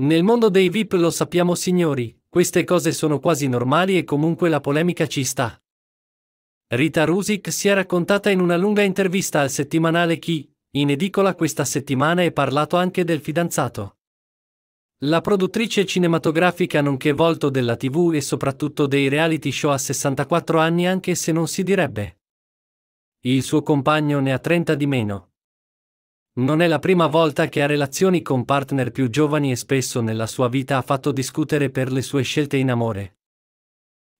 Nel mondo dei VIP lo sappiamo signori, queste cose sono quasi normali e comunque la polemica ci sta. Rita Rusick si è raccontata in una lunga intervista al settimanale Chi, in edicola questa settimana e parlato anche del fidanzato. La produttrice cinematografica nonché volto della TV e soprattutto dei reality show a 64 anni anche se non si direbbe. Il suo compagno ne ha 30 di meno. Non è la prima volta che ha relazioni con partner più giovani e spesso nella sua vita ha fatto discutere per le sue scelte in amore.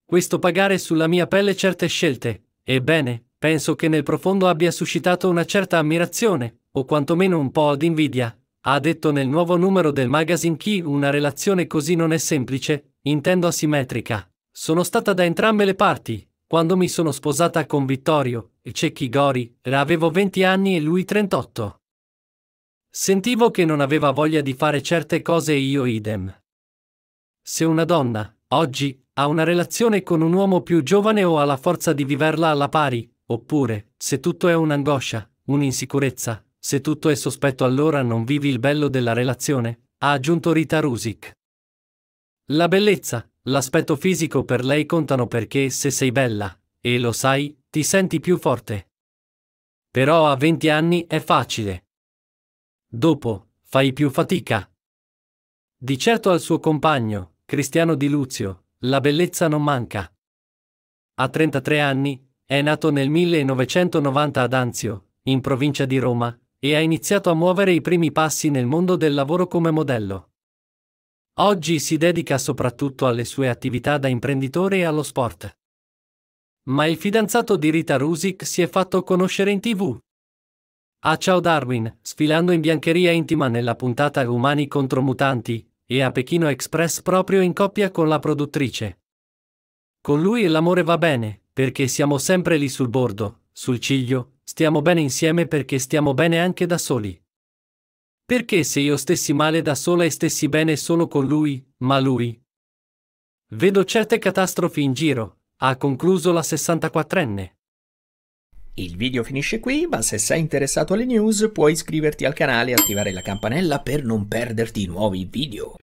Questo pagare sulla mia pelle certe scelte, ebbene, penso che nel profondo abbia suscitato una certa ammirazione, o quantomeno un po' di invidia, ha detto nel nuovo numero del magazine Key una relazione così non è semplice, intendo asimmetrica. Sono stata da entrambe le parti, quando mi sono sposata con Vittorio, e Cecchi Gori, avevo 20 anni e lui 38. Sentivo che non aveva voglia di fare certe cose e io idem. Se una donna, oggi, ha una relazione con un uomo più giovane o ha la forza di viverla alla pari, oppure, se tutto è un'angoscia, un'insicurezza, se tutto è sospetto allora non vivi il bello della relazione, ha aggiunto Rita Rusick. La bellezza, l'aspetto fisico per lei contano perché se sei bella, e lo sai, ti senti più forte. Però a 20 anni è facile. Dopo, fai più fatica. Di certo al suo compagno, Cristiano Di Luzio, la bellezza non manca. A 33 anni, è nato nel 1990 ad Anzio, in provincia di Roma, e ha iniziato a muovere i primi passi nel mondo del lavoro come modello. Oggi si dedica soprattutto alle sue attività da imprenditore e allo sport. Ma il fidanzato di Rita Rusick si è fatto conoscere in tv. A Ciao Darwin, sfilando in biancheria intima nella puntata Umani contro mutanti, e a Pechino Express proprio in coppia con la produttrice. Con lui l'amore va bene, perché siamo sempre lì sul bordo, sul ciglio, stiamo bene insieme perché stiamo bene anche da soli. Perché se io stessi male da sola e stessi bene solo con lui, ma lui? Vedo certe catastrofi in giro, ha concluso la 64enne. Il video finisce qui, ma se sei interessato alle news puoi iscriverti al canale e attivare la campanella per non perderti nuovi video.